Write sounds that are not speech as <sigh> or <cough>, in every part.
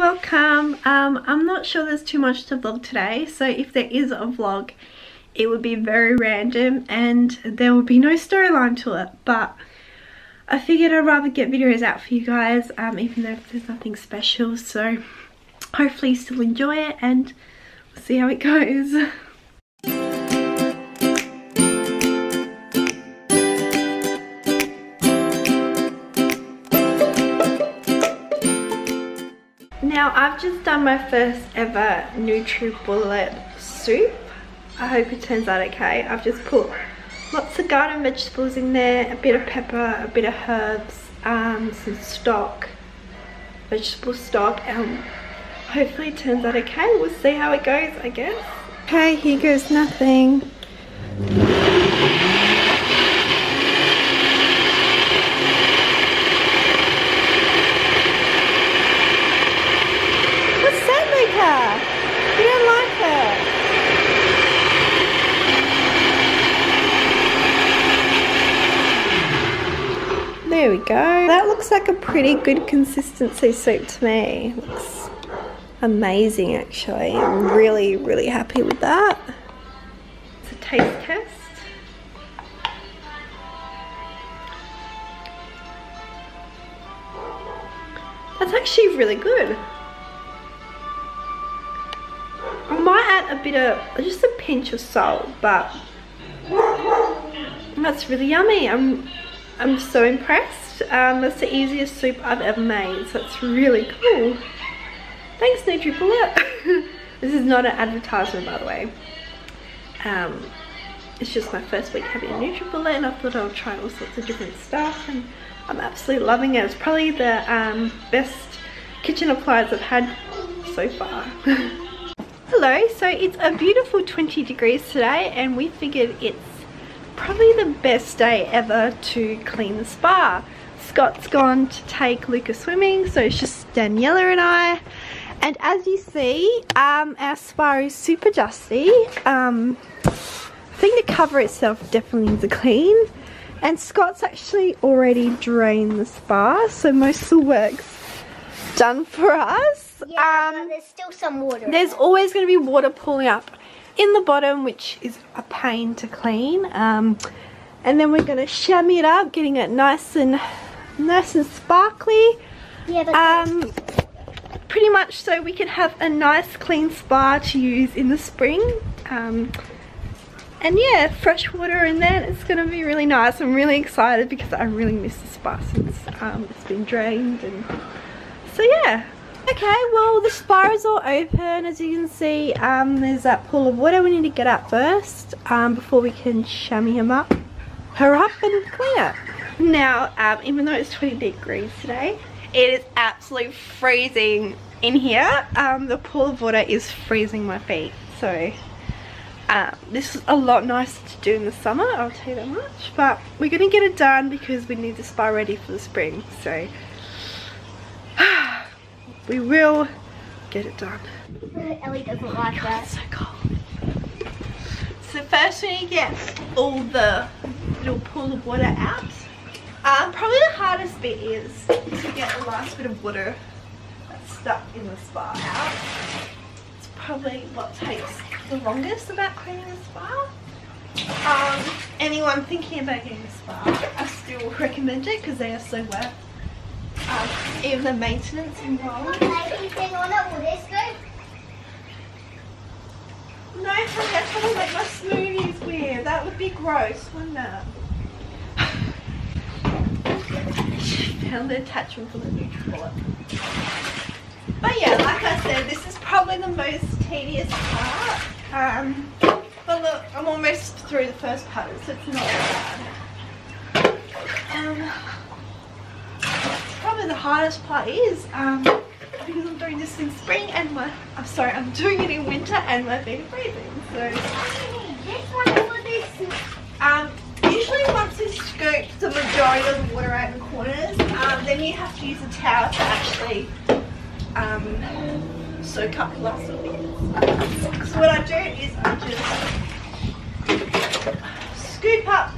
welcome. Um, I'm not sure there's too much to vlog today, so if there is a vlog, it would be very random and there will be no storyline to it, but I figured I'd rather get videos out for you guys, um, even though there's nothing special, so hopefully you still enjoy it and we'll see how it goes. <laughs> Now I've just done my first ever NutriBullet soup. I hope it turns out okay. I've just put lots of garden vegetables in there, a bit of pepper, a bit of herbs, um, some stock, vegetable stock, and hopefully it turns out okay. We'll see how it goes, I guess. Okay, here goes nothing. Mika? You don't like her. There we go. That looks like a pretty good consistency soup to me. Looks amazing actually. I'm really, really happy with that. It's a taste test. That's actually really good. Bit of, just a pinch of salt, but that's really yummy. I'm, I'm so impressed. Um, that's the easiest soup I've ever made, so it's really cool. Thanks, NutriBullet. <laughs> this is not an advertisement, by the way. Um, it's just my first week having a NutriBullet, and I thought I would try all sorts of different stuff, and I'm absolutely loving it. It's probably the um, best kitchen appliance I've had so far. <laughs> Hello, so it's a beautiful 20 degrees today and we figured it's probably the best day ever to clean the spa. Scott's gone to take Luca swimming, so it's just Daniella and I. And as you see, um, our spa is super dusty. Um, I think the cover itself definitely needs a clean. And Scott's actually already drained the spa, so most of the work's done for us. Yeah, Um, there's still some water. there's always going to be water pooling up in the bottom, which is a pain to clean. Um, and then we're going to chamois it up, getting it nice and nice and sparkly. yeah, Um, pretty much so we can have a nice clean spa to use in the spring. Um, and yeah, fresh water in there. It's going to be really nice. I'm really excited because I really miss the spa since um, it's been drained. And so yeah. Okay, well the spa is all open as you can see. Um, there's that pool of water we need to get out first um, before we can chamois him up, her up and clean it. Now, um, even though it's 20 degrees today, it is absolutely freezing in here. Um, the pool of water is freezing my feet, so um, this is a lot nicer to do in the summer, I'll tell you that much. But we're going to get it done because we need the spa ready for the spring, so we will get it done. Ellie doesn't like that. So cold. So first we need to get all the little pool of water out. Um, probably the hardest bit is to get the last bit of water that's stuck in the spa out. It's probably what takes the longest about cleaning the spa. Um, anyone thinking about getting a spa, I still recommend it because they are so wet. Um, even the maintenance involved. Anything on it? Will this go? No, honey, I trying to make my smoothies weird. That would be gross, wouldn't it? Found the attachment for the NutriBullet. But yeah, like I said, this is probably the most tedious part. Um, but look, I'm almost through the first part, so it's not that bad. Um, the hardest part is um, because I'm doing this in spring and my, I'm sorry, I'm doing it in winter and my feet are freezing. So, This one or this? um, usually once you scoop the majority of the water out in the corners, um, then you have to use a towel to actually um, soak up the last little bits. So what I do is I just scoop up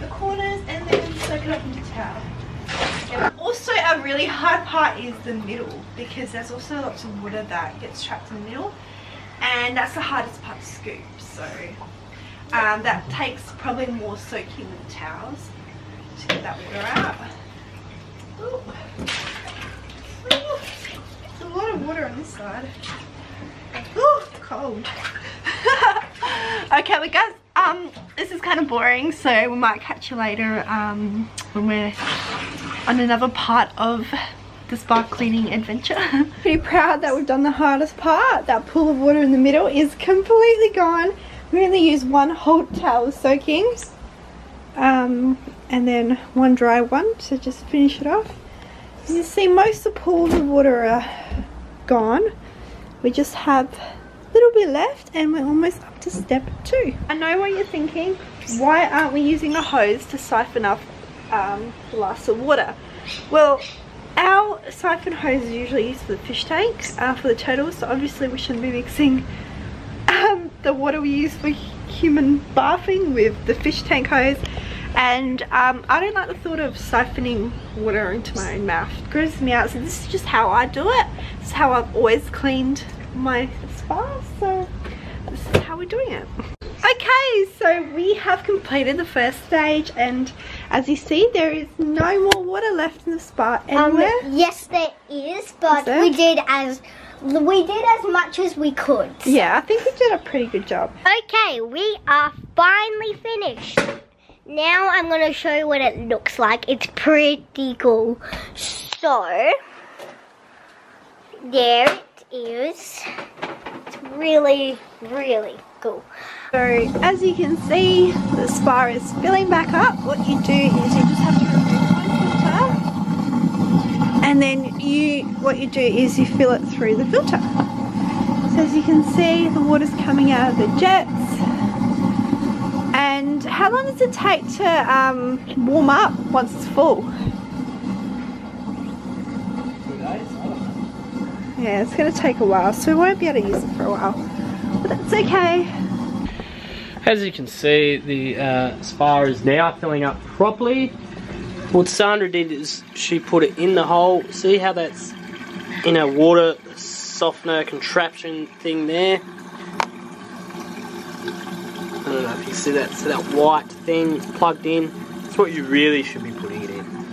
the corners and then soak it up into towel. Also a really hard part is the middle because there's also lots of water that gets trapped in the middle and that's the hardest part to scoop so um, that takes probably more soaking than towels to get that water out. Ooh. Ooh. There's a lot of water on this side. Ooh, cold. <laughs> okay, but guys, um, this is kind of boring, so we might catch you later um, when we're on another part of the spa cleaning adventure. <laughs> Pretty proud that we've done the hardest part. That pool of water in the middle is completely gone. We only use one whole towel soaking um, and then one dry one to just finish it off. You see most of the pools of water are gone. We just have little bit left and we're almost up to step two. I know what you're thinking. Why aren't we using a hose to siphon up um, last of water? Well, our siphon hose is usually used for the fish tank, uh, for the turtles, so obviously we shouldn't be mixing um, the water we use for human bathing with the fish tank hose and um, I don't like the thought of siphoning water into my own mouth. It grosses me out so this is just how I do it. This is how I've always cleaned my spa so this is how we're doing it. Okay, so we have completed the first stage and as you see there is no more water left in the spa Um, yes, there is, but Is we did as we did as much as we could. yeah, I think we did a pretty good job. Okay, we are finally finished. Now I'm going to show you what it looks like. It's pretty cool. So, there is. It's really, really cool. So as you can see, the spa is filling back up. What you do is you just have to remove one filter, and then you what you do is you fill it through the filter. So as you can see, the water's coming out of the jets. And how long does it take to um, warm up once it's full? Yeah, it's going to take a while, so we won't be able to use it for a while. But that's okay. As you can see, the uh, is now filling up properly. What Sandra did is she put it in the hole. See how that's in a water softener contraption thing there? I don't know if you see that. So that white thing plugged in. That's what you really should be putting it in.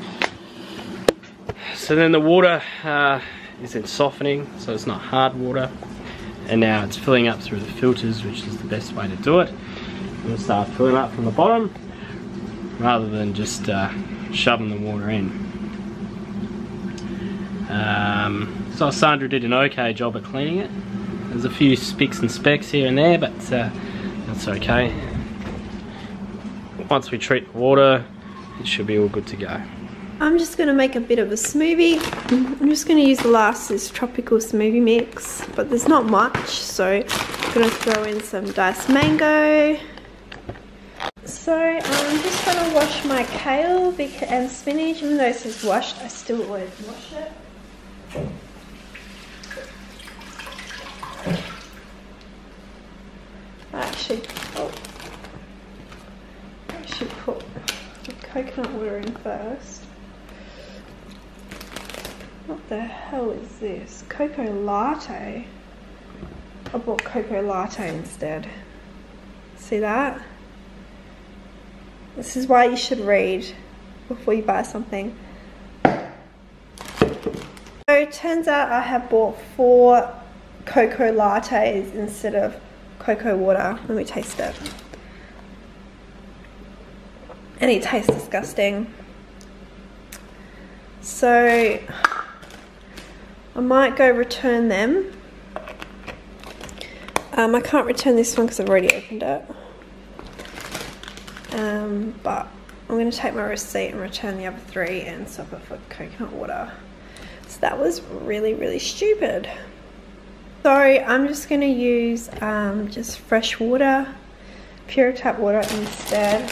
So then the water uh, is then softening, so it's not hard water. And now it's filling up through the filters, which is the best way to do it. We'll start filling up from the bottom rather than just uh, shoving the water in. Um, so Sandra did an okay job at cleaning it. There's a few spicks and specks here and there, but uh, that's okay. Once we treat the water, it should be all good to go. I'm just going to make a bit of a smoothie. I'm just going to use the last this tropical smoothie mix, but there's not much, so I'm going to throw in some diced mango. So I'm just going to wash my kale and spinach, even though this is washed, I still always wash it. Actually, oh, I should put the coconut water in first. What the hell is this? Cocoa latte? I bought cocoa latte instead. See that? This is why you should read before you buy something. So it turns out I have bought four cocoa lattes instead of cocoa water. Let me taste it. And it tastes disgusting. So I might go return them. Um, I can't return this one because I've already opened it. Um, but I'm going to take my receipt and return the other three and swap it for coconut water. So that was really, really stupid. So I'm just going to use um, just fresh water, pure tap water instead.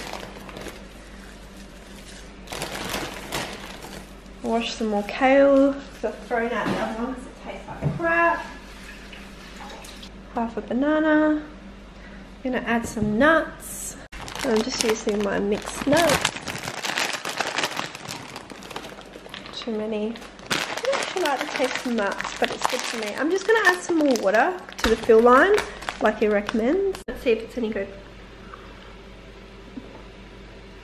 Wash some more kale because I've thrown out the other one because it tastes like crap. Half a banana. I'm to add some nuts. I'm just using my mixed nuts. too many. I don't actually like the taste of nuts, but it's good for me. I'm just going to add some more water to the fill line, like he recommends. Let's see if it's any good.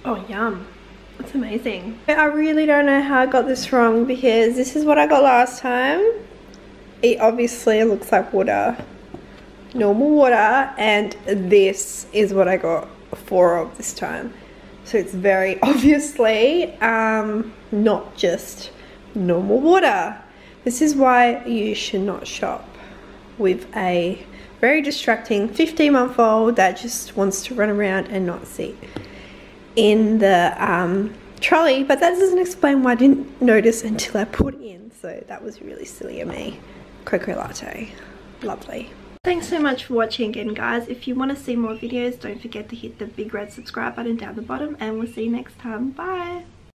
Oh, yum. That's amazing. I really don't know how I got this wrong because this is what I got last time. It obviously looks like water. Normal water. And this is what I got four of this time. So it's very <laughs> obviously um, not just normal water. This is why you should not shop with a very distracting 15 month old that just wants to run around and not sit in the um, trolley. But that doesn't explain why I didn't notice until I put in. So that was really silly of me. Cocoa latte. Lovely. Thanks so much for watching again guys. If you want to see more videos, don't forget to hit the big red subscribe button down the bottom and we'll see you next time. Bye!